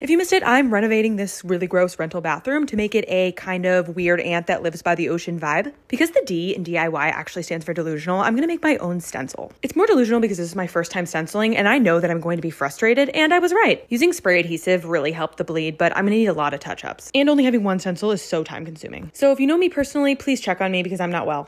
If you missed it, I'm renovating this really gross rental bathroom to make it a kind of weird ant that lives by the ocean vibe. Because the D in DIY actually stands for delusional, I'm gonna make my own stencil. It's more delusional because this is my first time stenciling and I know that I'm going to be frustrated, and I was right. Using spray adhesive really helped the bleed, but I'm gonna need a lot of touch ups. And only having one stencil is so time consuming. So if you know me personally, please check on me because I'm not well.